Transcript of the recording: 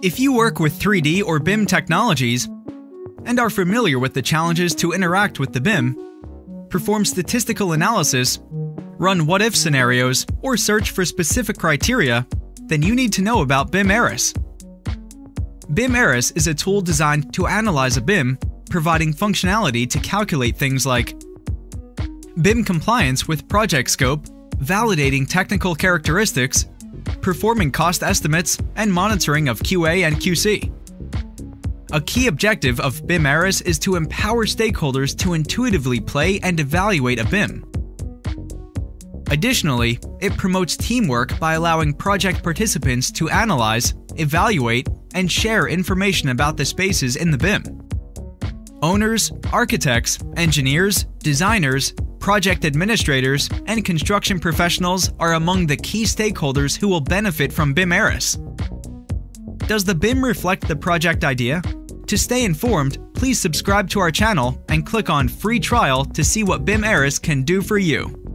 If you work with 3D or BIM technologies and are familiar with the challenges to interact with the BIM, perform statistical analysis, run what if scenarios, or search for specific criteria, then you need to know about BIM ARAS. BIM ARAS is a tool designed to analyze a BIM, providing functionality to calculate things like BIM compliance with project scope, validating technical characteristics, performing cost estimates, and monitoring of QA and QC. A key objective of BIM ARAS is to empower stakeholders to intuitively play and evaluate a BIM. Additionally, it promotes teamwork by allowing project participants to analyze, evaluate, and share information about the spaces in the BIM. Owners, architects, engineers, designers, project administrators, and construction professionals are among the key stakeholders who will benefit from BIM ARAS. Does the BIM reflect the project idea? To stay informed, please subscribe to our channel and click on Free Trial to see what BIM ARAS can do for you.